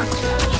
worked.